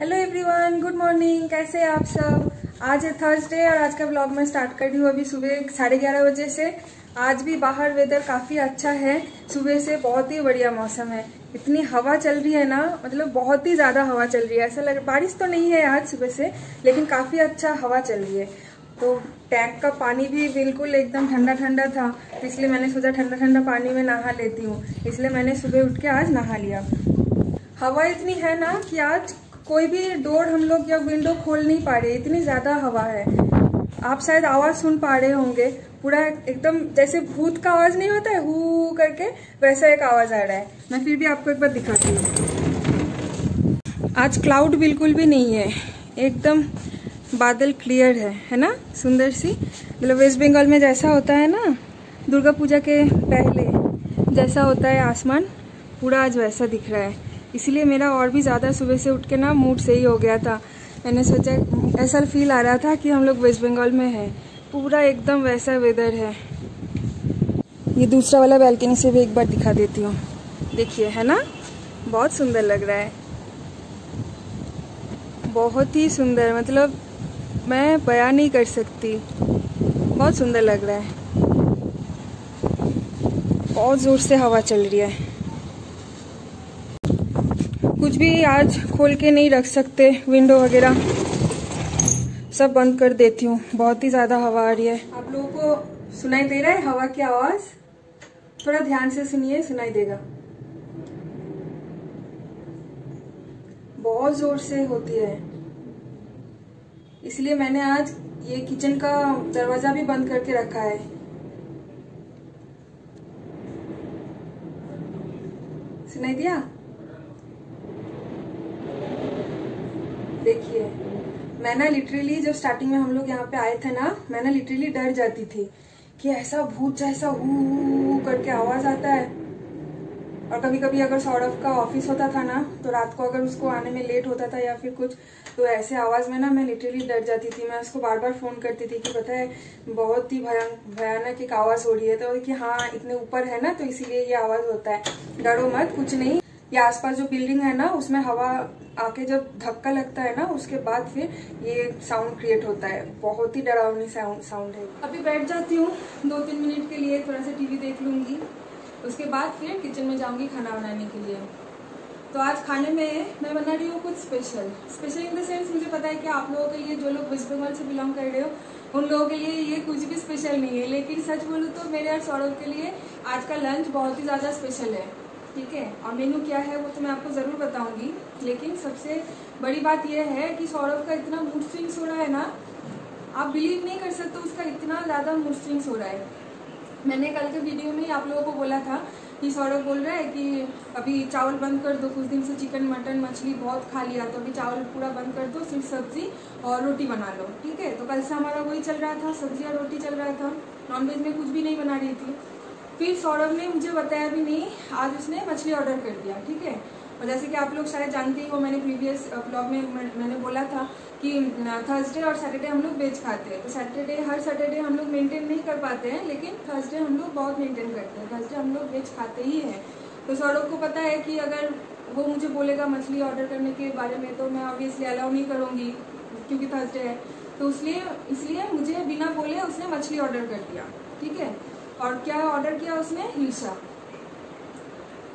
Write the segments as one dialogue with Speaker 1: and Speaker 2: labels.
Speaker 1: Hello everyone good morning कैसे आप सब? आज है थर्सडे और आज का ब्लॉग मैं स्टार्ट कर रही हूँ अभी सुबह साढ़े ग्यारह बजे से। आज भी बाहर वेदर काफ़ी अच्छा है। सुबह से बहुत ही बढ़िया मौसम है। इतनी हवा चल रही है ना मतलब बहुत ही ज़्यादा हवा चल रही है। ऐसा लग, बारिश तो नहीं है आज सुबह से, लेकिन काफ़ी अच्छा हवा चल रही है। तो टैंक का पानी भी बिल्कुल एकदम ठंडा ठंडा था तो इसलिए मैंने सोचा ठंडा ठंडा पानी में नहा लेती हूँ। इसलिए मैंने सुबह उठ के आज नहा लिया। हवा इतनी है ना कि आज कोई भी डोर हम लोग या विंडो खोल नहीं पा रहे, इतनी ज़्यादा हवा है। आप शायद आवाज़ सुन पा रहे होंगे, पूरा एकदम जैसे भूत का आवाज़ नहीं होता है हु करके वैसा एक आवाज़ आ रहा है। मैं फिर भी आपको एक बार दिखाती हूँ। आज क्लाउड बिल्कुल भी नहीं है, एकदम बादल क्लियर है है ना? सुंदर सी। मतलब वेस्ट बंगाल में जैसा होता है ना, दुर्गा पूजा के पहले जैसा होता है आसमान, पूरा आज वैसा दिख रहा है। इसीलिए मेरा और भी ज़्यादा सुबह से उठ के ना मूड सही हो गया था। मैंने सोचा, ऐसा फील आ रहा था कि हम लोग वेस्ट बंगाल में हैं। पूरा एकदम वैसा वेदर है। ये दूसरा वाला बैल्कनी से भी एक बार दिखा देती हूँ। देखिए, है ना? बहुत सुंदर लग रहा है। बहुत ही सुंदर मतलब मैं बयान नहीं कर सकती। बहुत सुंदर लग रहा है। बहुत ज़ोर से हवा चल रही है। कुछ भी आज खोल के नहीं रख सकते विंडो वगैरह। सब बंद कर देती हूँ। बहुत ही ज़्यादा हवा आ रही है। आप लोगों को सुनाई दे रहा है हवा की आवाज़? थोड़ा ध्यान से सुनिए, सुनाई देगा। बहुत ज़ोर से होती है। इसलिए मैंने आज ये किचन का दरवाज़ा भी बंद करके रखा है। सुनाई दिया? देखिए मैं ना लिटरली जब स्टार्टिंग में हम लोग यहाँ पे आए थे ना मैं ना लिटरली डर जाती थी कि ऐसा भूत जैसा हु करके आवाज़ आता है। और कभी कभी अगर सौरभ का ऑफ़िस होता था ना तो रात को अगर उसको आने में लेट होता था या फिर कुछ तो ऐसे आवाज़ में ना मैं लिटरली डर जाती थी। मैं उसको बार बार फ़ोन करती थी कि पता है, बहुत ही भयानक भयानक एक आवाज़ हो रही है। तो कि हाँ इतने ऊपर है ना तो इसीलिए ये आवाज़ होता है। डरो मत, कुछ नहीं। ये आसपास जो बिल्डिंग है ना, उसमें हवा आके जब धक्का लगता है ना, उसके बाद फिर ये साउंड क्रिएट होता है। बहुत ही डरावनी साउंड साउंड है। अभी बैठ जाती हूँ दो तीन मिनट के लिए थोड़ा सा टीवी देख लूँगी। उसके बाद फिर किचन में जाऊँगी खाना बनाने के लिए। तो आज खाने में मैं बना रही हूँ कुछ special special in the sense मुझे पता है कि आप लोगों के लिए, जो लोग वेस्ट बंगाल से बिलोंग कर रहे हो, उन लोगों के लिए ये कुछ भी स्पेशल नहीं है। लेकिन सच बोलूँ तो मेरे और सौरभ के लिए आज का लंच बहुत ही ज़्यादा स्पेशल है। ठीक है? और मेनू क्या है वो तो मैं आपको ज़रूर बताऊँगी। लेकिन सबसे बड़ी बात यह है कि सौरभ का इतना मूड स्विंग्स हो रहा है ना, आप बिलीव नहीं कर सकते उसका इतना ज़्यादा मूड स्विंग्स हो रहा है। मैंने कल के वीडियो में ही आप लोगों को बोला था कि सौरभ बोल रहा है कि अभी चावल बंद कर दो, कुछ दिन से चिकन मटन मछली बहुत खा लिया तो अभी चावल पूरा बंद कर दो, सिर्फ़ सब्ज़ी और रोटी बना लो। ठीक है? तो कल से हमारा वही चल रहा था, सब्ज़ी और रोटी चल रहा था। नॉनवेज में कुछ भी नहीं बना रही थी। फिर सौरभ ने मुझे बताया भी नहीं, आज उसने मछली ऑर्डर कर दिया, ठीक है? और जैसे कि आप लोग शायद जानते ही हो, मैंने प्रीवियस ब्लॉग में मैंने बोला था कि थर्सडे और सैटरडे हम लोग वेज खाते हैं। तो सैटरडे हर सैटरडे हम लोग मेंटेन नहीं कर पाते हैं, लेकिन थर्सडे हम लोग बहुत मेंटेन करते हैं। थर्सडे हम लोग वेज खाते ही हैं। तो सौरभ को पता है कि अगर वो मुझे बोलेगा मछली ऑर्डर करने के बारे में तो मैं ऑब्वियसली अलाउ नहीं करूँगी, क्योंकि थर्सडे है। तो इसलिए इसलिए मुझे बिना बोले उसने मछली ऑर्डर कर दिया, ठीक है? और क्या ऑर्डर किया उसने? हिलसा।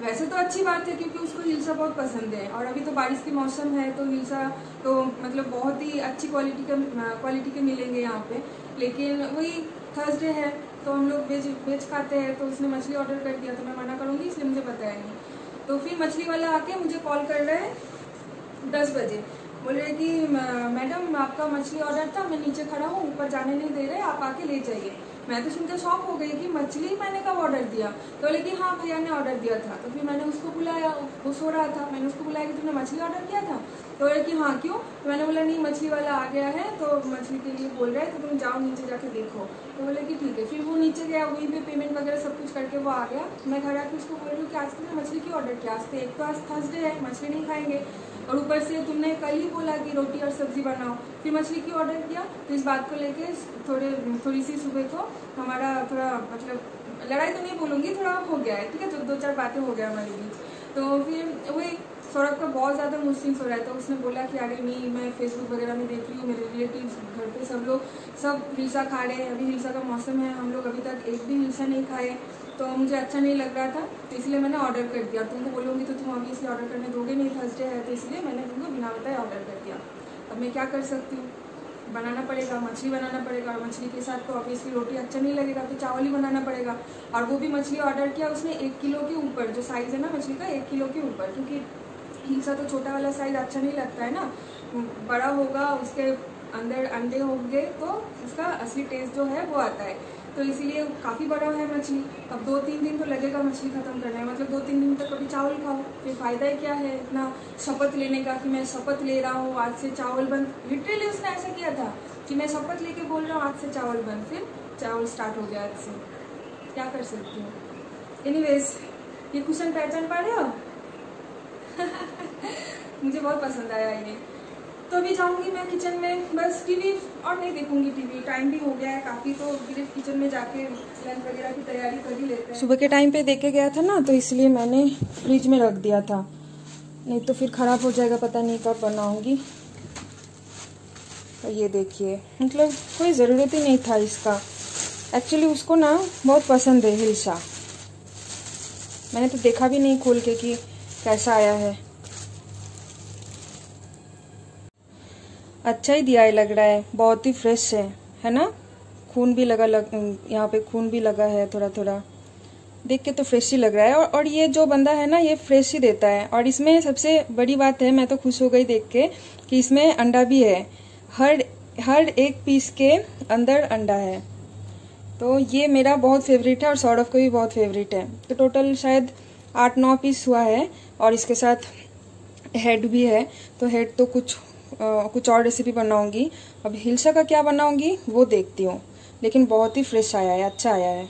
Speaker 1: वैसे तो अच्छी बात है क्योंकि उसको हिलसा बहुत पसंद है। और अभी तो बारिश की मौसम है तो हिलसा तो मतलब बहुत ही अच्छी क्वालिटी का क्वालिटी के मिलेंगे यहाँ पे। लेकिन वही थर्सडे है तो हम लोग वेज वेज खाते हैं तो उसने मछली ऑर्डर कर दिया तो मैं मना करूँगी, इसलिए मुझे बताया नहीं। तो फिर मछली वाला आके मुझे कॉल कर रहा है दस बजे। बोल रहे कि मैडम, आपका मछली ऑर्डर था, मैं नीचे खड़ा हूँ, ऊपर जाने नहीं दे रहे, आप आके ले जाइए। मैं तो सुनकर शौक हो गई कि मछली मैंने कब ऑर्डर दिया। तो बोले कि हाँ भैया ने ऑर्डर दिया था। तो फिर मैंने उसको बुलाया, वो सो रहा था। मैंने उसको बुलाया कि तुमने मछली ऑर्डर किया था? तो बोले कि हाँ क्यों? तो मैंने बोला, नहीं, मछली वाला आ गया है तो मछली के लिए बोल रहा है तो तुम जाओ नीचे जाके देखो। तो बोले कि ठीक है। फिर वो नीचे गया, वहीं पे पेमेंट वगैरह सब कुछ करके वो आ गया। मैं घर आके उसको बोल रही हूँ कि आज तुमने मछली क्यों ऑर्डर किया? आज तो एक तो आज थर्सडे है, मछली नहीं खाएँगे। और ऊपर से तुमने कल ही बोला कि रोटी और सब्ज़ी बनाओ। फिर मछली क्यों ऑर्डर किया? तो इस बात को लेके थोड़े, थोड़ी सी सुबह को हमारा थोड़ा मतलब लड़ाई तो नहीं बोलूँगी, थोड़ा हो गया है, ठीक है? दो चार बातें हो गया हमारे बीच। तो फिर वही सौरभ का बहुत ज़्यादा स्विंग्स हो रहा है तो उसने बोला कि अरे नहीं, मैं फेसबुक वगैरह में देख रही हूँ, मेरे रिलेटिव घर पे सब लोग, सब हिलसा खा रहे हैं, अभी हिलसा का मौसम है, हम लोग अभी तक एक भी हिलसा नहीं खाए तो मुझे अच्छा नहीं लग रहा था तो इसलिए मैंने ऑर्डर कर दिया। तुमको बोलूँगी तो तुम अभी इसलिए ऑर्डर करने दोगे नहीं थर्सडे है तो इसलिए मैंने तुमको बिना बताए ऑर्डर कर दिया। अब मैं क्या कर सकती हूँ? बनाना पड़ेगा, मछली बनाना पड़ेगा और मछली के साथ तो ऑब्वियसली रोटी अच्छा नहीं लगेगा तो चावल ही बनाना पड़ेगा। और वो भी मछली ऑर्डर किया उसने एक किलो के ऊपर, जो साइज़ है ना मछली का, एक किलो के ऊपर, क्योंकि हिंसा तो छोटा वाला साइज़ अच्छा नहीं लगता है ना? बड़ा होगा, उसके अंदर अंडे होंगे तो उसका असली टेस्ट जो है वो आता है। तो इसीलिए काफ़ी बड़ा है मछली। अब दो तीन दिन तो लगेगा मछली ख़त्म करने में मतलब दो तीन दिन तक कभी चावल खाओ, फिर फ़ायदा ही क्या है इतना शपथ लेने का कि मैं शपथ ले रहा हूँ, आज से चावल बंद लिटरली उसने ऐसा किया था कि मैं शपथ लेके बोल रहा हूँ, आज से चावल बंद फिर चावल स्टार्ट हो गया आज से। क्या कर सकती हूँ? एनीवेज ये क्वेश्चन पहचान पा रहे हो? मुझे बहुत पसंद आया ये तो अभी जाऊँगी मैं किचन में, बस टीवी और नहीं देखूँगी टीवी। टाइम भी हो गया है काफ़ी तो फिर किचन में जाके लंच वगैरह की तैयारी कर ही लेते हैं। सुबह के टाइम पे देखे गया था ना तो इसलिए मैंने फ्रिज में रख दिया था। नहीं तो फिर ख़राब हो जाएगा, पता नहीं कब बनाऊँगी। तो ये देखिए मतलब कोई ज़रूरत ही नहीं था इसका। एक्चुअली उसको ना बहुत पसंद है, हिलसा। मैंने तो देखा भी नहीं खोल के कि कैसा आया है? अच्छा ही दिया है लग रहा है। बहुत ही फ्रेश है है ना? खून भी लगा लग यहाँ पे खून भी लगा है थोड़ा थोड़ा देख के तो फ्रेश ही लग रहा है और, और ये जो बंदा है ना ये फ्रेश ही देता है। और इसमें सबसे बड़ी बात है मैं तो खुश हो गई देख के कि इसमें अंडा भी है। हर हर एक पीस के अंदर अंडा है। तो ये मेरा बहुत फेवरेट है और सौरभ को भी बहुत फेवरेट है। तो टोटल शायद आठ नौ पीस हुआ है। और इसके साथ हेड भी है तो हेड तो कुछ आ, कुछ और रेसिपी बनाऊँगी। अब हिलसा का क्या बनाऊँगी वो देखती हूँ। लेकिन बहुत ही फ्रेश आया है अच्छा आया है।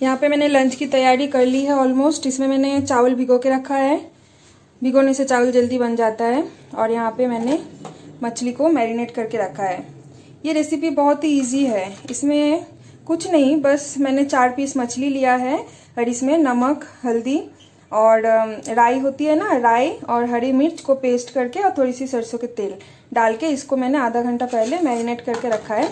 Speaker 1: यहाँ पे मैंने लंच की तैयारी कर ली है ऑलमोस्ट इसमें मैंने चावल भिगो के रखा है। भिगोने से चावल जल्दी बन जाता है। और यहाँ पे मैंने मछली को मैरिनेट करके रखा है। ये रेसिपी बहुत ही ईजी है। इसमें कुछ नहीं बस मैंने चार पीस मछली लिया है और इसमें नमक हल्दी और राई होती है ना राई और हरी मिर्च को पेस्ट करके और थोड़ी सी सरसों के तेल डाल के इसको मैंने आधा घंटा पहले मैरिनेट करके रखा है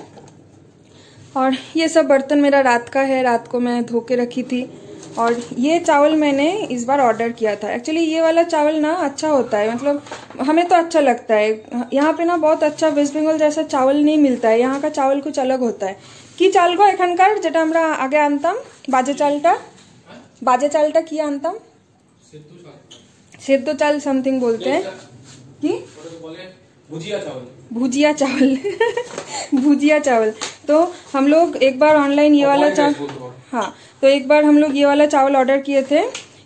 Speaker 1: और ये सब बर्तन मेरा रात का है रात को मैं धो के रखी थी और ये चावल मैंने इस बार ऑर्डर किया था एक्चुअली ये वाला चावल ना अच्छा होता है मतलब हमें तो अच्छा लगता है यहाँ पे ना बहुत अच्छा वेस्ट बंगाल जैसा चावल नहीं मिलता है यहाँ का चावल कुछ अलग होता है কি চাল গো এখানকার যেটা আমরা আগে আনতাম বাজে চালটা বাজে চালটা কি আনতাম से तो चाल समथिंग बोलते हैं। कि? भुजिया चावल। भुजिया चावल। भुजिया चावल। तो हम लोग एक बार ऑनलाइन ये वाला चावल हाँ तो एक बार हम लोग ये वाला चावल ऑर्डर किए थे।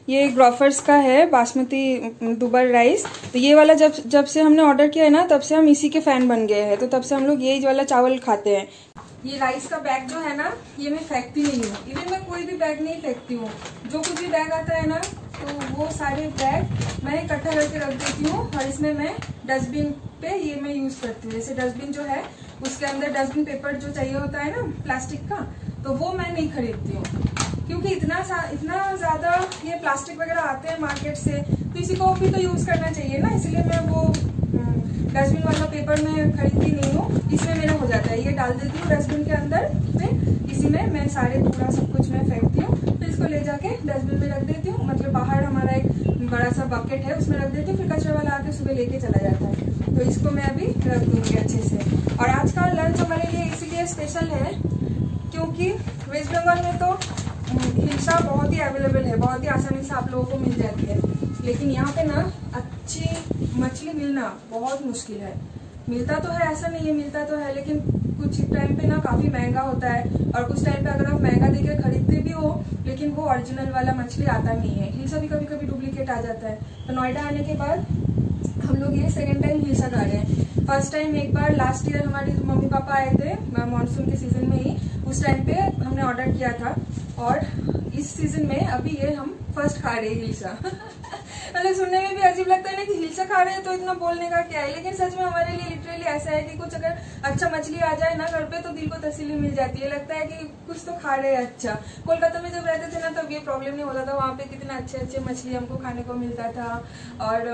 Speaker 1: ये ग्रॉफर्स का है बासमती दुबर राइस तो ये वाला जब जब से हमने ऑर्डर किया है ना तब से हम इसी के फ़ैन बन गए हैं। तो तब से हम लोग यही वाला चावल खाते हैं। ये राइस का बैग जो है ना ये मैं फेंकती नहीं हूँ। इवन मैं कोई भी बैग नहीं फेंकती हूँ। जो कुछ भी बैग आता है ना तो वो सारे बैग मैं इकट्ठा करके रख देती हूँ और इसमें मैं डस्टबिन पे ये मैं यूज़ करती हूँ। जैसे डस्टबिन जो है, उसके अंदर डस्टबिन पेपर जो चाहिए होता है ना प्लास्टिक का तो वो मैं नहीं खरीदती हूँ। क्योंकि इतना इतना ज़्यादा ये प्लास्टिक वगैरह आते हैं मार्केट से तो इसी को भी तो यूज़ करना चाहिए ना, इसलिए मैं वो डस्टबिन वाला पेपर में खरीदती नहीं हूँ। इसमें मेरा हो जाता है। ये डाल देती हूँ डस्टबिन के अंदर, फिर इसी में मैं सारे पूरा सब कुछ मैं फिर इसको ले जाके डस्टबिन में रख देती हूँ। मतलब बाहर हमारा एक बड़ा सा बकेट है, उसमें रख देती हूँ, फिर कचरा वाला आके सुबह लेके चला जाता है। तो इसको मैं अभी रख दूँगी अच्छे से। और आज का लंच हमारे लिए इसीलिए स्पेशल है, क्योंकि वेस्ट बंगाल में तो हिंसा बहुत ही अवेलेबल है, बहुत ही आसानी से आप लोगों को मिल जाती है। लेकिन यहाँ पे ना, अच्छी मछली मिलना बहुत मुश्किल है। मिलता तो है, ऐसा नहीं है, मिलता तो है, लेकिन कुछ टाइम पे ना काफ़ी महँगा होता है और कुछ टाइम पे अगर आप महँगा देकर खरीदते भी हो, लेकिन वो ओरिजिनल वाला मछली आता नहीं है। हिलसा भी कभी कभी डुप्लीकेट आ जाता है। तो नोएडा आने के बाद हम लोग ये सेकेंड टाइम हिलसा खा रहे हैं। फ़र्स्ट टाइम एक बार लास्ट ईयर हमारे मम्मी पापा आए थे मानसून के सीज़न में ही। उस टाइम पे हमने ऑर्डर किया था और इस सीज़न में अभी ये हम फ़र्स्ट खा रहे हिलसा। मतलब सुनने में भी अजीब लगता है ना कि हिलसा खा रहे हैं तो इतना बोलने का क्या है? लेकिन सच में हमारे लिए लिटरली ऐसा है कि कुछ अगर अच्छा मछली आ जाए ना घर पे तो दिल को तसली मिल जाती है। लगता है कि कुछ तो खा रहे हैं अच्छा। कोलकाता में जब रहते थे ना, तब ये प्रॉब्लम नहीं होता था। वहाँ पे कितना अच्छे अच्छे मछली हमको खाने को मिलता था। और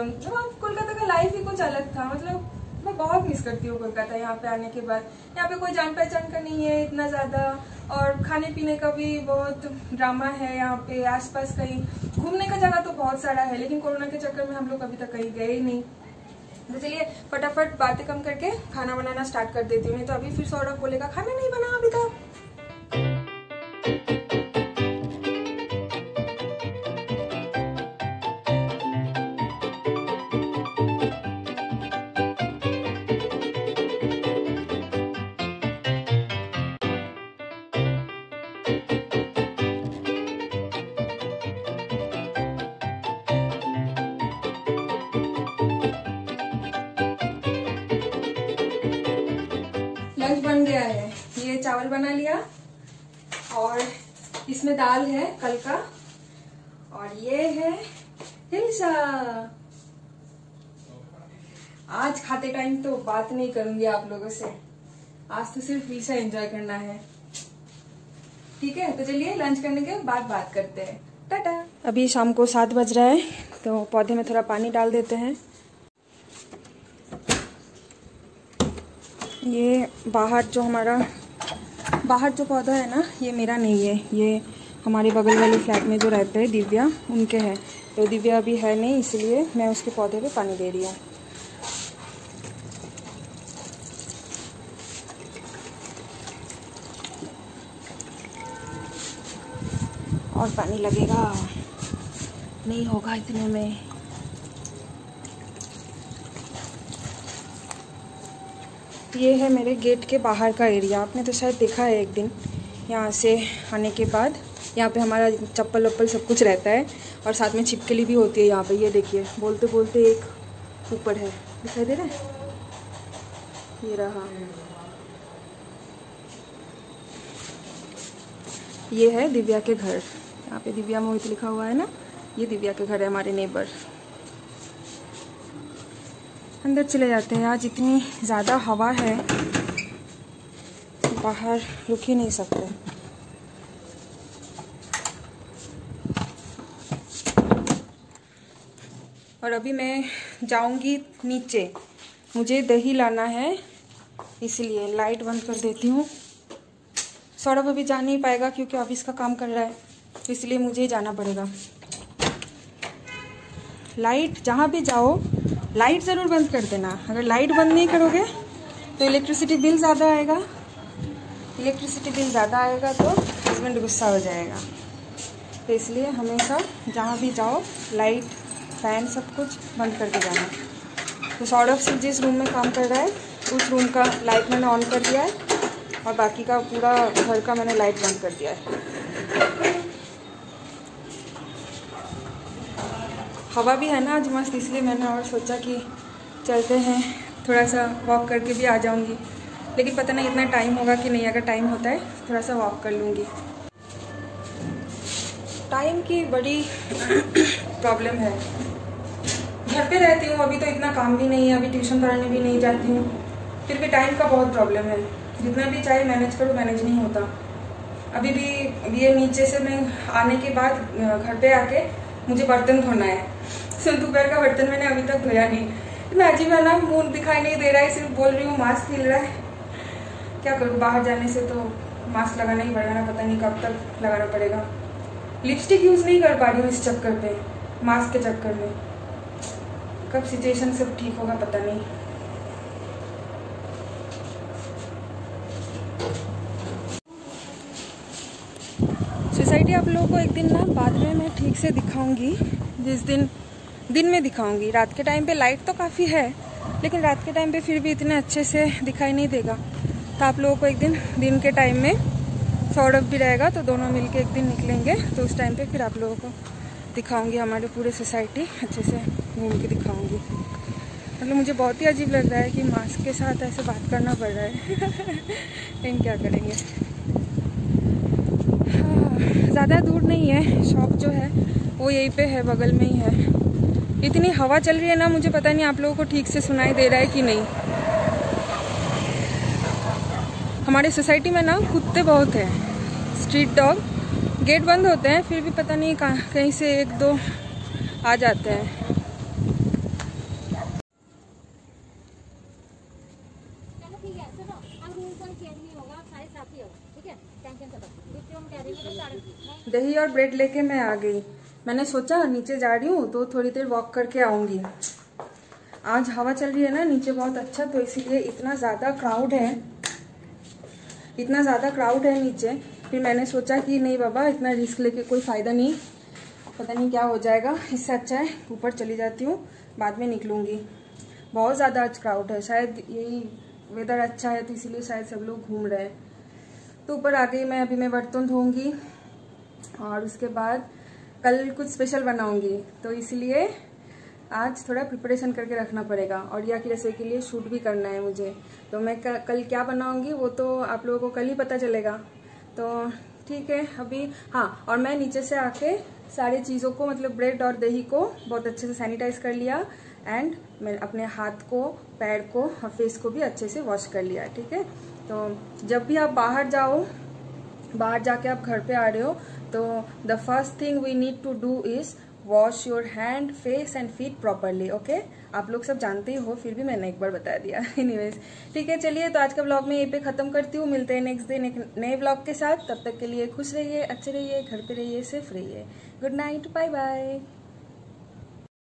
Speaker 1: कोलकाता का लाइफ ही कुछ अलग था। मतलब मैं बहुत मिस करती हूँ कोलकाता, यहाँ पे आने के बाद। यहाँ पे कोई जान पहचान का नहीं है इतना ज़्यादा। और खाने पीने का भी बहुत ड्रामा है यहाँ पे। आसपास कहीं घूमने का जगह तो बहुत सारा है, लेकिन कोरोना के चक्कर में हम लोग अभी तक कहीं गए ही नहीं। तो चलिए, फटाफट बातें कम करके खाना बनाना स्टार्ट कर देती हूँ, नहीं तो अभी फिर सौरभ बोलेगा, खाना नहीं बना अभी तक। लंच बन गया है। ये चावल बना लिया और इसमें दाल है, कल का। और ये है हिलसा। आज खाते टाइम तो बात नहीं करूँगी आप लोगों से। आज तो सिर्फ़ हिलसा एंजॉय करना है। ठीक है तो चलिए लंच करने के बाद बात करते हैं। टाटा। अभी शाम को सात बज रहा है तो पौधे में थोड़ा पानी डाल देते हैं। ये बाहर जो हमारा, बाहर जो पौधा है ना, ये मेरा नहीं है। ये हमारे बगल वाले फ्लैट में जो रहते हैं, दिव्या, उनके हैं। तो दिव्या अभी है नहीं, इसलिए मैं उसके पौधे पे पानी दे रही हूँ। और पानी लगेगा। नहीं होगा इतने में। ये है मेरे गेट के बाहर का एरिया। आपने तो शायद देखा है एक दिन, यहाँ से आने के बाद। यहाँ पे हमारा चप्पल वप्पल सब कुछ रहता है और साथ में छिपकली भी होती है यहाँ पे, ये देखिए। बोलते बोलते एक ऊपर है। दिखाई दे रहा है? ये रहा। ये है दिव्या के घर। यहाँ पे दिव्या मोहित लिखा हुआ है ना? ये दिव्या के घर है हमारे नेबर। अंदर चले जाते हैं। आज इतनी ज़्यादा हवा है, बाहर रुक ही नहीं सकते। और अभी मैं जाऊँगी नीचे। मुझे दही लाना है, इसलिए लाइट बंद कर देती हूँ। सौरभ अभी जा नहीं पाएगा क्योंकि ऑफ़िस का काम कर रहा है तो इसलिए मुझे ही जाना पड़ेगा। लाइट जहाँ भी जाओ लाइट ज़रूर बंद कर देना। अगर लाइट बंद नहीं करोगे तो इलेक्ट्रिसिटी बिल ज़्यादा आएगा। इलेक्ट्रिसिटी बिल ज़्यादा आएगा तो हस्बैंड गुस्सा हो जाएगा। तो इसलिए हमेशा जहाँ भी जाओ, लाइट, फ़ैन सब कुछ बंद करके जाना। तो सौरभ सिर्फ़ जिस रूम में काम कर रहा है। उस रूम का लाइट मैंने ऑन कर दिया है और बाकी का पूरा घर का मैंने लाइट बंद कर दिया है। हवा भी है ना आज मस्त, इसलिए मैंने और सोचा कि चलते हैं। थोड़ा सा वॉक करके भी आ जाऊँगी। लेकिन पता नहीं इतना टाइम होगा कि नहीं, अगर टाइम होता है, थोड़ा सा वॉक कर लूँगी। टाइम की बड़ी प्रॉब्लम है। घर पे रहती हूँ, अभी तो इतना काम भी नहीं है, अभी ट्यूशन पढ़ाने भी नहीं जाती हूँ। फिर भी टाइम का बहुत प्रॉब्लम है। जितना भी चाहे मैनेज करो मैनेज नहीं होता। अभी भी ये नीचे से मैं आने के बाद घर पे आके मुझे बर्तन धोना है। सिर्फ़ दोपहर का बर्तन मैंने अभी तक धोया नहीं। मैं अजीब है ना मुँह दिखाई नहीं दे रहा है, सिर्फ़ बोल रही हूँ, मास्क हिल रहा है। क्या करूँ, बाहर जाने से तो मास्क लगाना ही पड़ेगा ना, पता नहीं कब तक लगाना पड़ेगा। लिपस्टिक यूज़ नहीं कर पा रही हूँ इस चक्कर पे मास्क के चक्कर में। कब सिचुएशन सब ठीक होगा पता नहीं। सोसाइटी आप लोगों को एक दिन ना बाद में मैं ठीक से दिखाऊँगी, जिस दिन दिन में दिखाऊँगी। रात के टाइम पे लाइट तो काफ़ी है लेकिन रात के टाइम पे फिर भी इतने अच्छे से दिखाई नहीं देगा। तो आप लोगों को एक दिन दिन के टाइम में सौरभ भी रहेगा तो दोनों मिलके एक दिन निकलेंगे। तो उस टाइम पे फिर आप लोगों को दिखाऊँगी हमारे पूरे सोसाइटी अच्छे से घूम के दिखाऊँगी। मतलब मुझे बहुत ही अजीब लग रहा है कि मास्क के साथ ऐसे बात करना पड़ रहा है। लेकिन क्या करेंगे? हाँ, ज़्यादा दूर नहीं है शॉप जो है वो यहीं पे है बगल में ही है। इतनी हवा चल रही है ना मुझे पता नहीं आप लोगों को ठीक से सुनाई दे रहा है कि नहीं। हमारे सोसाइटी में ना कुत्ते बहुत हैं। Street dog. गेट बंद होते हैं फिर भी पता नहीं कहाँ से एक दो आ जाते हैं। दही और ब्रेड लेके मैं आ गई। मैंने सोचा नीचे जा रही हूँ तो थोड़ी देर वॉक करके आऊँगी। आज हवा चल रही है ना नीचे बहुत अच्छा तो इसीलिए इतना ज़्यादा क्राउड है। इतना ज़्यादा क्राउड है नीचे। फिर मैंने सोचा कि नहीं बाबा, इतना रिस्क लेके कोई फ़ायदा नहीं। पता नहीं क्या हो जाएगा। इससे अच्छा है, ऊपर चली जाती हूँ, बाद में निकलूँगी। बहुत ज़्यादा आज क्राउड है। शायद यही वेदर अच्छा है तो इसीलिए शायद सब लोग घूम रहे हैं। तो ऊपर आ गई मैं, अभी मैं बर्तन धोऊँगी। और उसके बाद कल कुछ स्पेशल बनाऊँगी तो इसलिए आज थोड़ा प्रिपरेशन करके रखना पड़ेगा। और या की रसोई के लिए शूट भी करना है मुझे। तो मैं कल क्या बनाऊँगी, वो तो आप लोगों को कल ही पता चलेगा। तो ठीक है, अभी हाँ और मैं नीचे से आके सारी चीज़ों को मतलब ब्रेड और दही को बहुत अच्छे से सैनिटाइज कर लिया एंड मैं अपने हाथ को, पैर को और फेस को भी अच्छे से वॉश कर लिया, ठीक है? तो जब भी आप बाहर जाओ, बाहर जाके आप घर पे आ रहे हो तो the first thing we need to do is wash your hand face and feet properly okay आप लोग सब जानते ही हो, फिर भी मैंने एक बार बता दिया। एनीवेज ठीक है, चलिए तो आज का ब्लॉग मैं यहीं पे खत्म करती हूँ। मिलते हैं नेक्स्ट दिन एक नए ब्लॉग के साथ। तब तक के लिए खुश रहिए, अच्छे रहिए, घर पे रहिए सेफ़ रहिए। Good night bye bye